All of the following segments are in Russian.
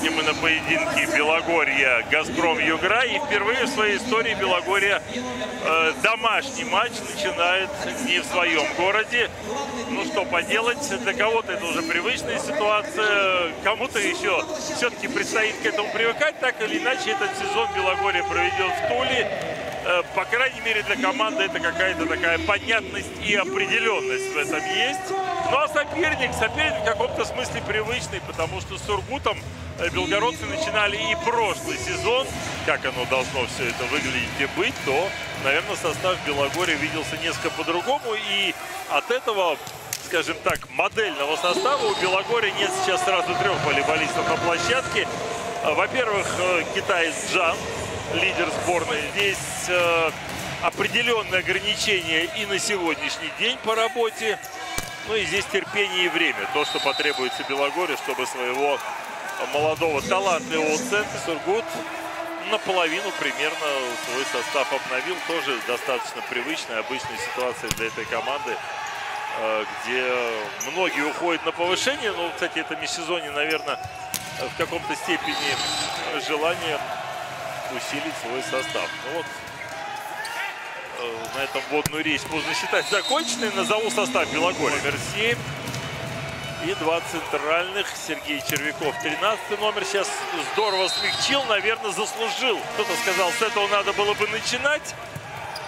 Сегодня мы на поединке Белогорья Газпром Югра. И впервые в своей истории Белогорья э, домашний матч начинает не в своем городе. Ну что поделать, для кого-то это уже привычная ситуация, кому-то еще все-таки предстоит к этому привыкать. Так или иначе, этот сезон Белогорья проведет в Туле. Э, по крайней мере, для команды это какая-то такая понятность и определенность в этом есть. Ну а соперник, соперник в каком-то смысле привычный, потому что с Сургутом белгородцы начинали и прошлый сезон. Как оно должно все это выглядеть и быть, то, наверное, состав Белогория виделся несколько по-другому. И от этого скажем так, модельного состава у Белогория нет сейчас сразу трех волейболистов на площадке. Э, во-первых, э, китаец Джан, лидер сборной. Здесь определенные ограничения и на сегодняшний день по работе. Ну и здесь терпение и время. То, что потребуется Белогоре, чтобы своего молодого талантливого центра Сургут наполовину примерно свой состав обновил. Тоже достаточно привычная, обычная ситуация для этой команды, э, где многие уходят на повышение. Но, кстати, это межсезонье, наверное, в каком-то степени желание усилить свой состав. Ну вот Э, на этом водную речь можно считать законченной. Назову состав Белогория. Номер 7. И два центральных. Сергей Червяков, 13 номер. Сейчас здорово смягчил, наверное, заслужил. Кто-то сказал, с этого надо было бы начинать.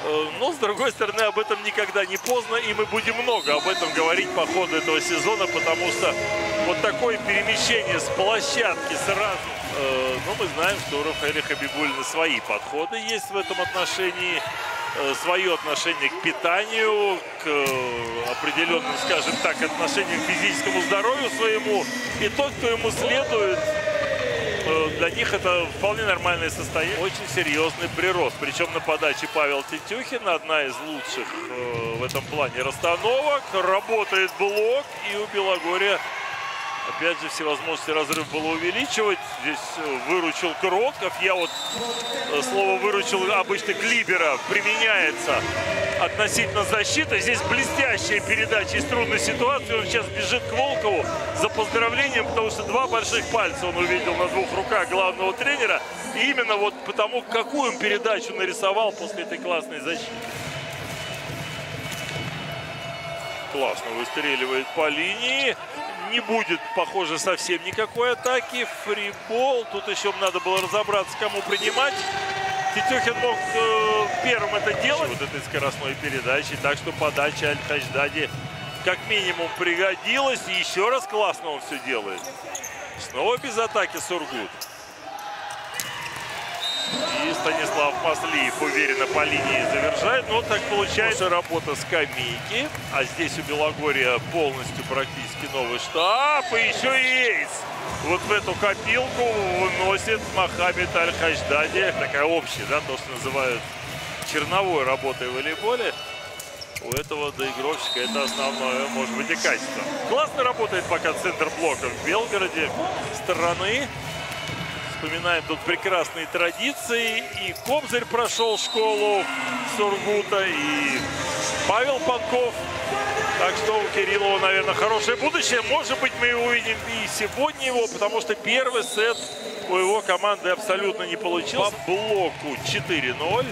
Э, но, с другой стороны, об этом никогда не поздно. И мы будем много об этом говорить по ходу этого сезона, потому что вот такое перемещение с площадки сразу. Э, но мы знаем, что у Рафаэля Хабибулина свои подходы есть в этом отношении. Э, свое отношение к питанию, к э, определенным, скажем так, отношению к физическому здоровью своему. И тот, кто ему следует, э, для них это вполне нормальное состояние. Очень серьезный прирост. Причем на подаче Павел Тетюхин, одна из лучших в этом плане расстановок. Работает блок, и у Белогория Опять же, все возможности разрыв было увеличивать. Здесь э, выручил Кротков. Я вот э, слово выручил обычно Клибера применяется относительно защиты. Здесь блестящая передача из трудной ситуации. Он сейчас бежит к Волкову за поздравлением, потому что два больших пальца он увидел на двух руках главного тренера. И именно вот потому, какую он передачу нарисовал после этой классной защиты. Классно выстреливает по линии не будет, похоже, совсем никакой атаки. Фрибол. Тут еще надо было разобраться, кому принимать. Тетюхин мог э, первым это делать. Вот этой скоростной передачи. Так что подача Аль-Хаждади как минимум пригодилась. И еще раз классно он все делает. Снова без атаки Сургут. И Станислав Маслиев уверенно по линии завершает. Но так получается работа скамейки. А здесь у Белогория полностью практически новый штаб. И еще и эйс. Вот в эту копилку выносит Мохаммед Аль-Хаждади. Такая общая, да, то, что называют черновой работой в волейболе. У этого доигровщика это основное, может быть, и качество. Классно работает пока центр блока в Белгороде. Стороны Вспоминаем тут прекрасные традиции. И Кобзарь прошел школу Сургута, и Павел Панков. Так что у Кириллова, наверное, хорошее будущее. Может быть, мы увидим и сегодня его, потому что первый сет у его команды абсолютно не получился. По блоку 4-0.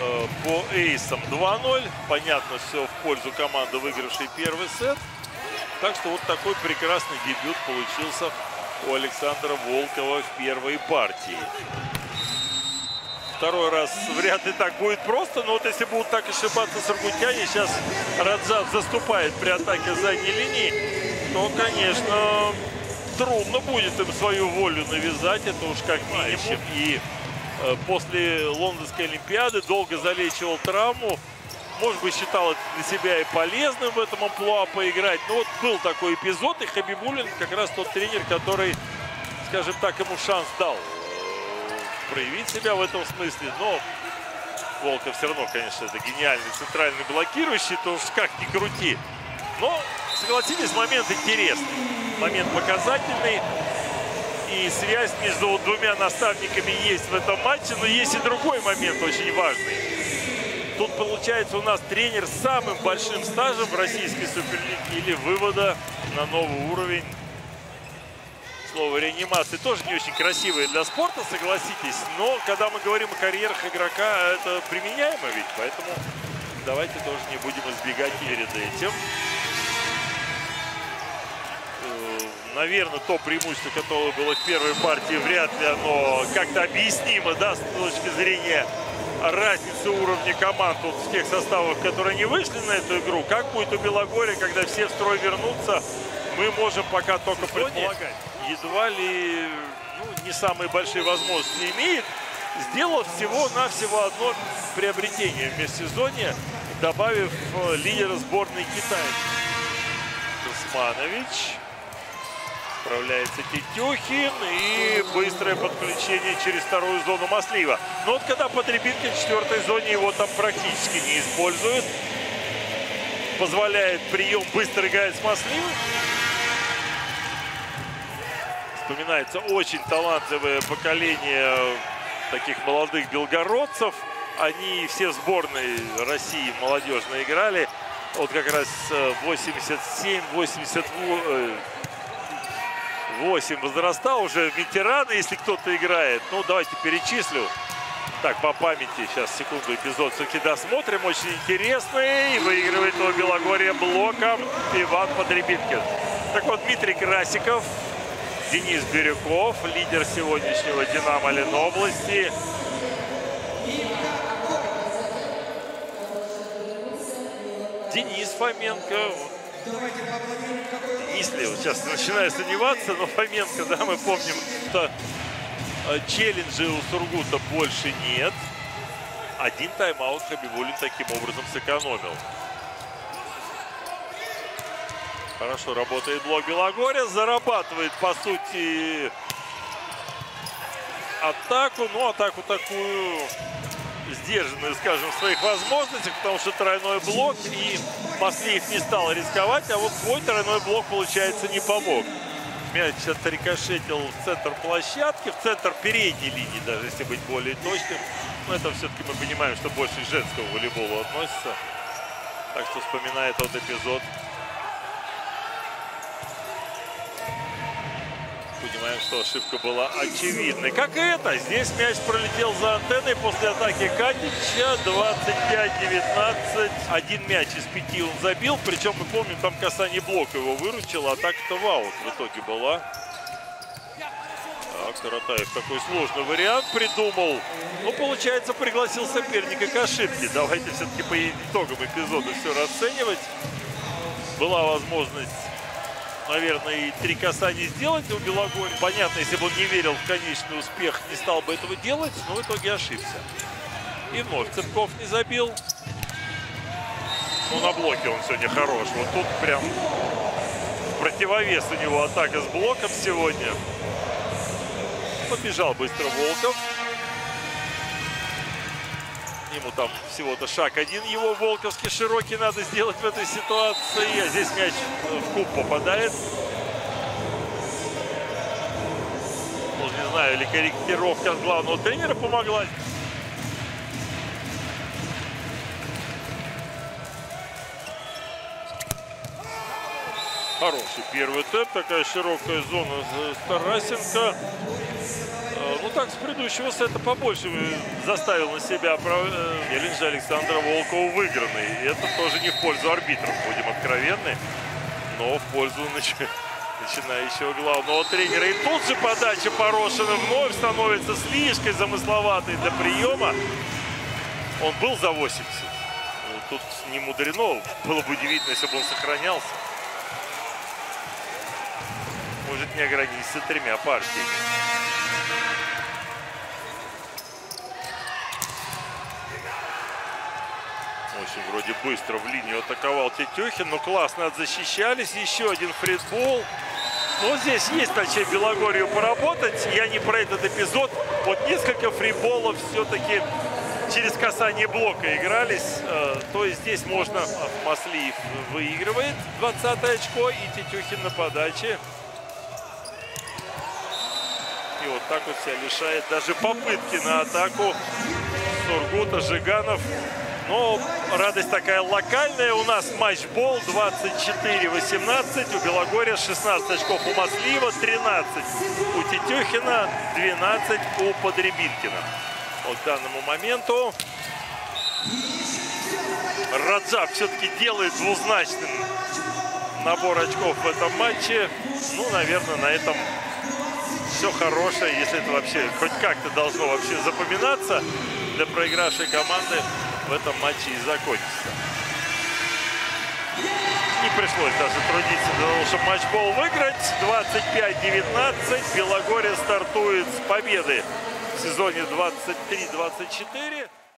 Э, по эйсам 2-0. Понятно, все в пользу команды, выигравшей первый сет. Так что вот такой прекрасный дебют получился у Александра Волкова в первой партии. Второй раз вряд ли так будет просто, но вот если будут так ошибаться сургутяне, сейчас Раджав заступает при атаке задней линии, то, конечно, трудно будет им свою волю навязать, это уж как минимум. И э, после Лондонской Олимпиады долго залечивал травму, может быть, считал это для себя и полезным в этом амплуа поиграть. Но вот был такой эпизод, и Хабибулин как раз тот тренер, который, скажем так, ему шанс дал проявить себя в этом смысле. Но Волков все равно, конечно, это гениальный центральный блокирующий, то уж как ни крути. Но, согласитесь, момент интересный, момент показательный. И связь между двумя наставниками есть в этом матче, но есть и другой момент очень важный. Тут получается у нас тренер с самым большим стажем в российской суперлиге или вывода на новый уровень слово реанимации тоже не очень красивое для спорта, согласитесь. Но когда мы говорим о карьерах игрока, это применяемо ведь. Поэтому давайте тоже не будем избегать перед этим. Э, наверное, то преимущество, которое было в первой партии, вряд ли оно как-то объяснимо, да, с точки зрения разницы уровня команд вот в тех составах, которые не вышли на эту игру. Как будет у Белогория, когда все в строй вернутся, мы можем пока только предполагать. Едва ли ну, не самые большие возможности имеет. Сделал всего-навсего одно приобретение в межсезонье, добавив э, лидера сборной Китая. Усманович. Справляется Тетюхин и быстрое подключение через вторую зону Маслива. Но вот когда Потребинкин в четвертой зоне его там практически не использует. Позволяет прием быстро играть с Масливом. Вспоминается очень талантливое поколение таких молодых белгородцев. Они все в сборной России молодежно играли. Вот как раз 87, 88, 8 возраста, уже ветераны, если кто-то играет. Ну, давайте перечислю. Так, по памяти, сейчас, секунду, эпизод все-таки досмотрим. Очень интересный. Выигрывает его Белогорье блоком Иван Подребиткин. Так вот, Дмитрий Красиков Денис Бирюков, лидер сегодняшнего «Динамо» Ленобласти. Денис Фоменко. Денис ли? Вот сейчас начинаю сомневаться, но Фоменко, да, мы помним, что э, челленджей у Сургута больше нет. Один тайм-аут Хабибулин таким образом сэкономил. Хорошо работает блок Белогория. Зарабатывает, по сути, атаку. Ну, атаку такую сдержанную, скажем, в своих возможностях, потому что тройной блок, и Маслиев не стал рисковать, а вот свой тройной блок, получается, не помог. Мяч отрикошетил в центр площадки, в центр передней линии, даже если быть более точным. Но это все-таки мы понимаем, что больше к женскому волейболу относится. Так что вспоминая тот эпизод, Понимаем, что ошибка была очевидной. Как и это, здесь мяч пролетел за антенной после атаки Катича. 25-19. Один мяч из пяти он забил. Причем мы помним, там касание блока его выручило. А так-то ваут в итоге была. Так, Таратаев такой сложный вариант придумал. Ну, получается, пригласил соперника к ошибке. Давайте все-таки по итогам эпизода все расценивать. Была возможность наверное, и три касания сделать у Белогорья. Понятно, если бы он не верил в конечный успех, не стал бы этого делать, но в итоге ошибся. И вновь Цепков не забил. Ну, на блоке он сегодня хорош. Вот тут прям противовес у него атака с блоком сегодня. Побежал быстро Волков. Ему там всего-то шаг один его Волковский широкий надо сделать в этой ситуации. А здесь мяч в куб попадает. Ну, не знаю, или корректировка от главного тренера помогла. Хороший первый темп, такая широкая зона Тарасенко так с предыдущего сета побольше заставил на себя э, Александра Волкова выигранный. И это тоже не в пользу арбитров, будем откровенны, но в пользу нач... начинающего главного тренера. И тут же подача Порошина вновь становится слишком замысловатой для приема. Он был за 80. Ну, тут не мудрено. Было бы удивительно, если бы он сохранялся. Может не ограничиться тремя партиями. Очень вроде быстро в линию атаковал Тетюхин, но классно отзащищались. Еще один фритбол. Но здесь есть над чем Белогорию поработать. Я не про этот эпизод. Вот несколько фриболов все-таки через касание блока игрались. Э, то есть здесь можно... Маслиев выигрывает 20 очко и Тетюхин на подаче. И вот так вот себя лишает даже попытки на атаку Сургута, Жиганов. Но радость такая локальная. У нас матчбол 24-18. У Белогорья 16 очков у Маслива, 13 у Тетюхина, 12 у Подребинкина. Вот к данному моменту Раджаб все-таки делает двузначным набор очков в этом матче. Ну, наверное, на этом все хорошее, если это вообще хоть как-то должно вообще запоминаться для проигравшей команды в этом матче и закончится. Не пришлось даже трудиться для того, чтобы матчбол выиграть. 25-19. Белогория стартует с победы в сезоне 23-24.